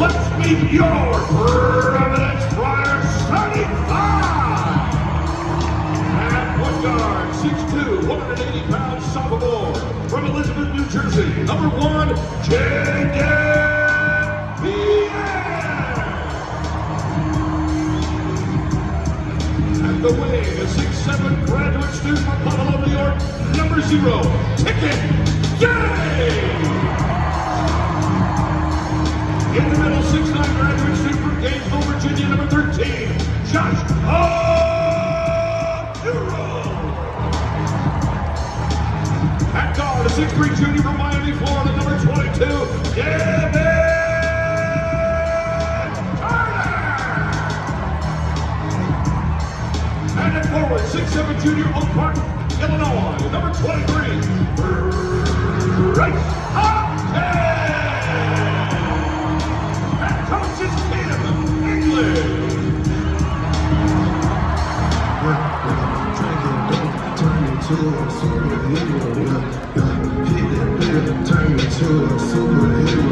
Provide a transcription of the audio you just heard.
let's meet your Providence Friars starting five. At one guard, 6'2", 180 pounds sophomore from Elizabeth, New Jersey. Number one, Jayden Pierre. The wing, a 6'7 graduate student from Buffalo, New York. Number zero, Ticket Gaines. 6'9 graduate student from Gainesville, Virginia, number 13, Josh Oduro. At guard, a 6'3 junior from Miami, Florida, number 22, Devin Carter. And at forward, 6'7 junior, Oak Park, Illinois, number 23, Bryce superhero, yeah, yeah. Hit that better, turn into a superhero.